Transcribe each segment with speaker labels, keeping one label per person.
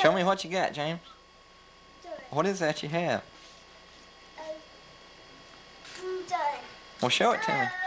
Speaker 1: Show me what you got, James. What is that you have? Well, show it to me.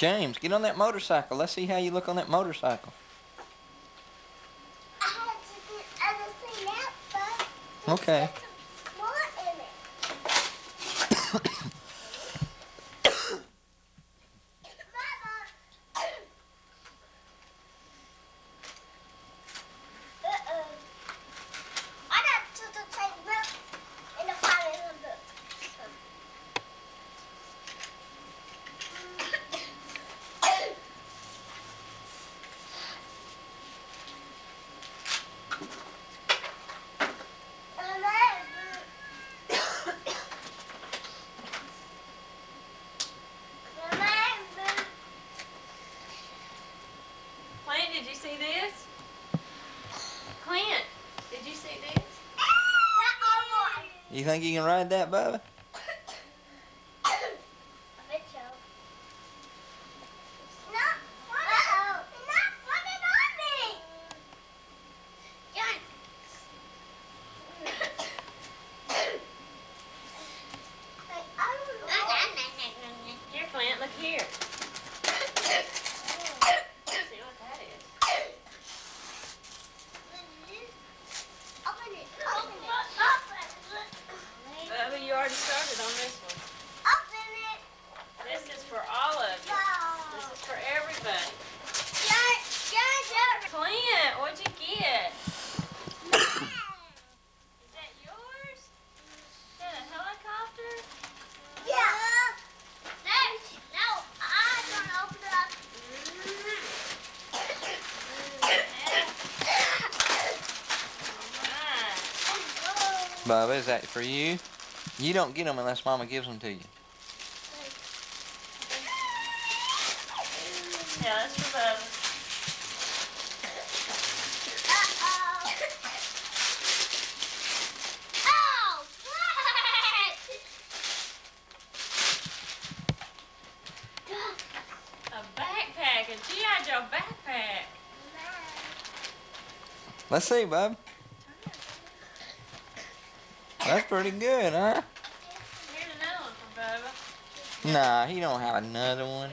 Speaker 1: James, get on that motorcycle. Let's see how you look on that motorcycle. Okay.
Speaker 2: You
Speaker 1: think you can ride that, Bubba?
Speaker 2: Bubba, is that
Speaker 1: for you? You don't get them unless Mama gives them to you.
Speaker 2: Yeah, that's for Bubba.
Speaker 1: Let's see, bub. That's pretty good, huh? Nah, he don't have another one.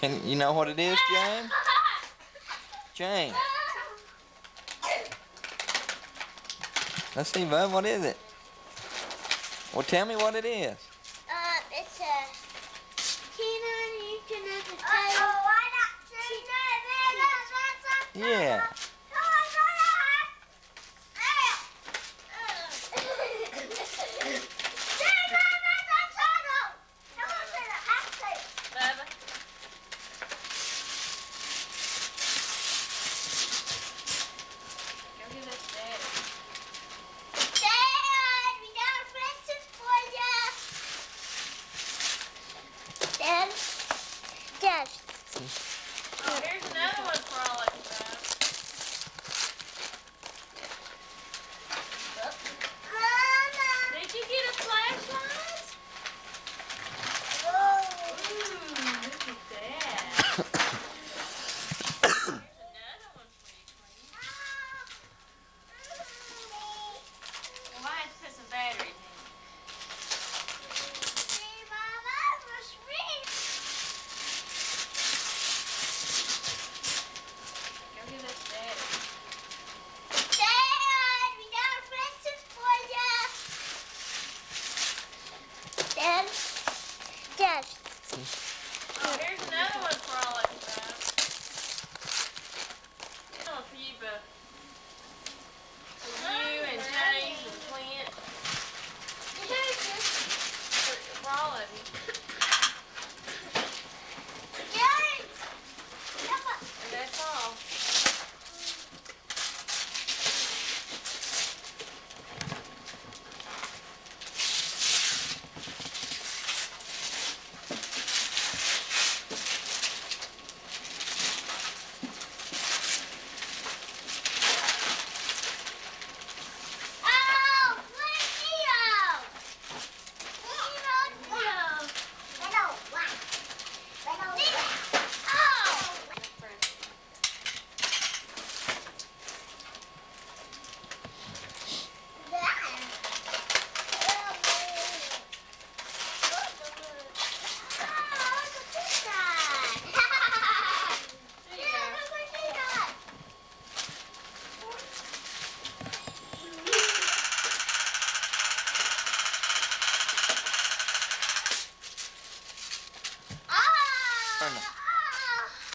Speaker 2: Can you
Speaker 1: know what it is, Jane? Jane. Let's see, bud. What is it? Well, tell me what it is.
Speaker 3: Uh, it's a Tina and you can have a Tina.
Speaker 1: Yeah.